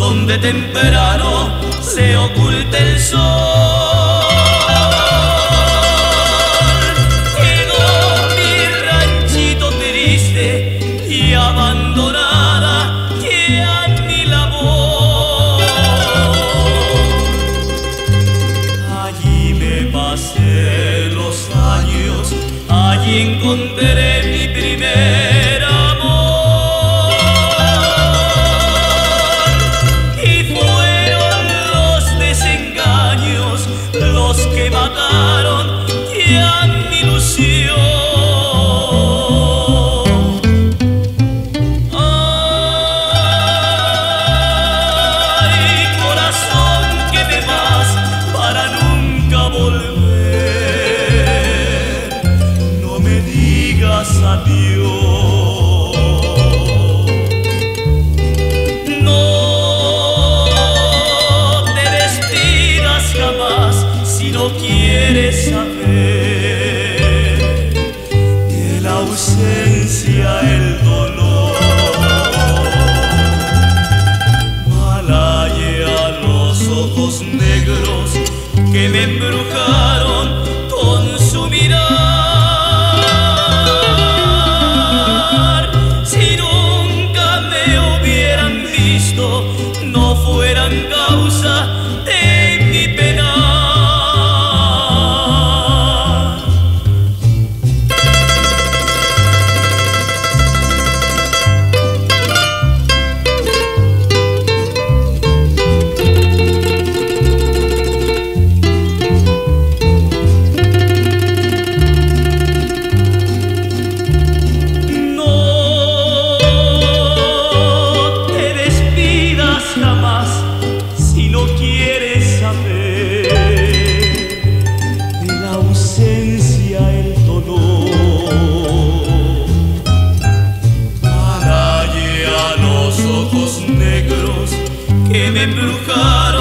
donde temprano se oculta el sol. Quedó mi ranchito triste y abandonada a mi labor. Allí me pasé los años, allí encontré que mataron ojos negros que me embrujaron con su mirar. Si nunca me hubieran visto, no fueran causa negros que me embrujaron